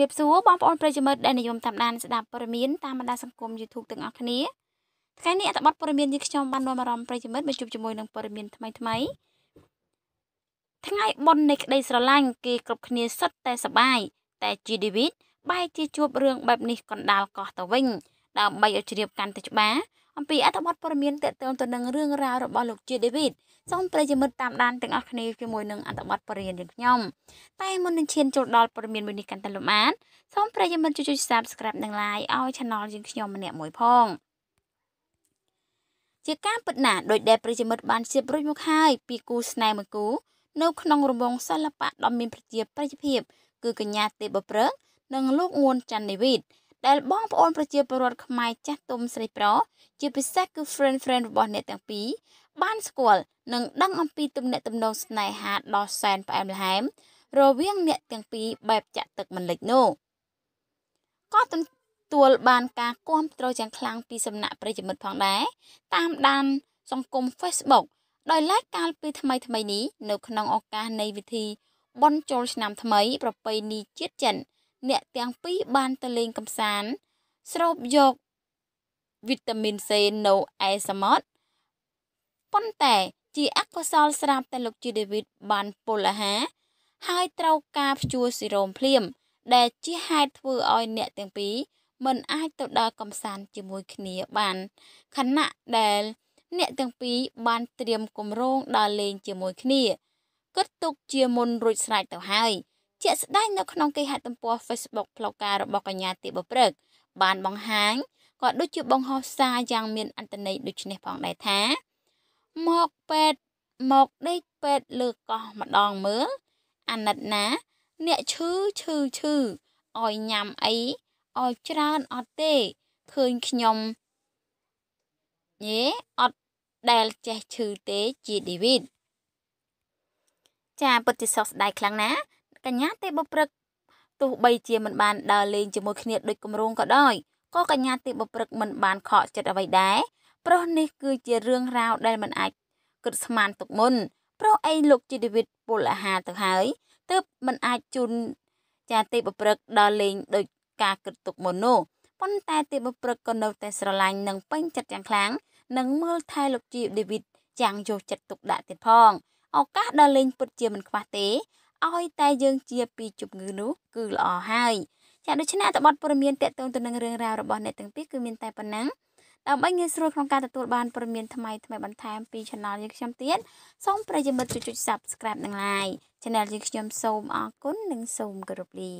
រាបសួរបងប្អូនប្រិយមិត្តដែលនិយមតាមដានស្ដាប់ព័ត៌មានតាមបណ្ដាសង្គម YouTube ទាំងអស់គ្នាថ្ងៃនេះអត្ថបទព័ត៌មាននេះខ្ញុំបាននាំអារម្មណ៍ប្រិយមិត្តមកជួបជាមួយនឹងព័ត៌មានថ្មីថ្មីថ្ងៃបុណ្យនៃក្តីស្រឡាញ់គេគ្រប់គ្នាសុទ្ធតែសប្បាយតែជីឌីវីតបែរជាជួបរឿងបែបនេះកណ្ដាលកោះទៅវិញដើម្បីឲ្យជ្រាបកាន់តែច្បាស់ អំពីអត្ថបទព័ត៌មានតកតងទៅនឹងរឿងរ៉ាវរបស់លោកជាឌីវីតសូមប្រិយមិត្តតាមដានទាំងអស់គ្នាជាមួយនឹងអត្ថបទព័ត៌មានយើងខ្ញុំតែមុននឹងឈានចូលដល់ព័ត៌មានមួយនេះកាន់តែលំអានសូមប្រិយមិត្តជួយ Subscribe និង Like ឲ្យ Channel យើងខ្ញុំម្នាក់មួយផងជាការពិតណាស់ដោយដែលប្រិយមិត្តបានជៀបរួចមកហើយពីគូស្នេហ៍មួយគូនៅក្នុងរង្វង់សិល្បៈដ៏មានប្រជាប្រិយភាពគឺកញ្ញាទេពព្រឹកនិងលោកងួនច័ន្ទនីវិត ដែលបងប្អូនប្រជាពលរដ្ឋខ្មែរចាស់ទុំស្រីប្រុសជាពិសេសគឺ friend friend របស់អ្នកទាំងពីរបានស្គាល់និងដឹងអំពីទំនាក់ទំនងស្នេហាដ៏សែនផ្អែមល្ហែមរវាងអ្នកទាំងពីរបែបចាក់ទឹកមិនលិចនោះក៏ទទួលបានការគាំទ្រយ៉ាងខ្លាំងពីសំណាក់ប្រិយមិត្តផងដែរតាមដានសង្គម Facebook ដោយឡែកកាលពីថ្មីថ្មីនេះនៅក្នុងឱកាសនៃវិធីបុណ្យចូលឆ្នាំថ្មី ប្រពៃណីជាតិចិន អ្នកទាំងពីរបានទៅលេងកំសាន្តស្រូបយកវីតាមីន C នៅឯសមុទ្រប៉ុន្តែជាអកុសលស្រាប់តែលោកជីដេវីតបានពលអាហារហើយត្រូវការព្យួរស៊ីរ៉ូមភ្លាម ដែលជាហេតុធ្វើឲ្យអ្នកទាំងពីរមិនអាចទៅដើរកំសាន្តជាមួយគ្នាបានខណៈដែលអ្នកទាំងពីរបានត្រៀមគម្រោងដើរលេងជាមួយគ្នាគិតទុកជាមុនរួចស្រេចទៅហើយ ជាក់ស្ដែងនៅក្នុងគេហទំព័រ Facebook ផ្លូវការរបស់កញ្ញាទីបព្រឹកបានបង្ហាញក៏ដូចជាបង្ហោះសារយ៉ាងមានអន្តន័យដូចនេះផងដែរថាមកពេទ្យមកដេកពេទ្យលើកោះម្ដងមើលអាណិតណា អ្នកឈឺឈឺឈឺឲ្យញ៉ាំអីឲ្យច្រើនអត់ទេឃើញខ្ញុំយេអត់ដែលចេះឈឺទេជាឌីវីតចាពិតជាសោកស្ដាយខ្លាំងណាស់ កញ្ញាទេបុព្រឹកទោះបីជាមិនបានដើរលេងជាមួយគ្នាដូចគម្រោងក៏ដោយក៏កញ្ញាទេបុព្រឹកមិនបានខកចិត្តអ្វីដែរព្រោះនេះគឺជារឿងរ៉ាវដែលមិនអាចគិតស្មានទុកមុនព្រោះអីលោកជីឌីវិតពលអាហារទៅហើយទើបមិនអាចជូនចាទេបុព្រឹកដល់លេងដោយការគិតទុកមុននោះប៉ុន្តែទេបុព្រឹកក៏នៅតែស្រឡាញ់និងពេញចិត្តយ៉ាងខ្លាំងនិងមើលថែលោកជីឌីវិតយ៉ាងយកចិត្តទុកដាក់ទៀតផងឱកាសដល់លេងពិតជាមិនខ្វះទេ ឲ្យតែយើងជាពីជំងឺនោះគឺល្អហើយចាដូច្នេះអត្ថបទព័ត៌មានតកតងទៅនឹងរឿងរ៉ាវរបស់អ្នកទាំងពីរគឺមានតែប៉ុណ្ណឹងដើម្បីងាយស្រួលក្នុងការទទួលបានព័ត៌មានថ្មីថ្មីបន្ថែមពី Channel យើងខ្ញុំទៀតសូមប្រិយមិត្តជួយចុច Subscribe និង Like Channel យើងខ្ញុំសូមអរគុណនិងសូមគោរពលា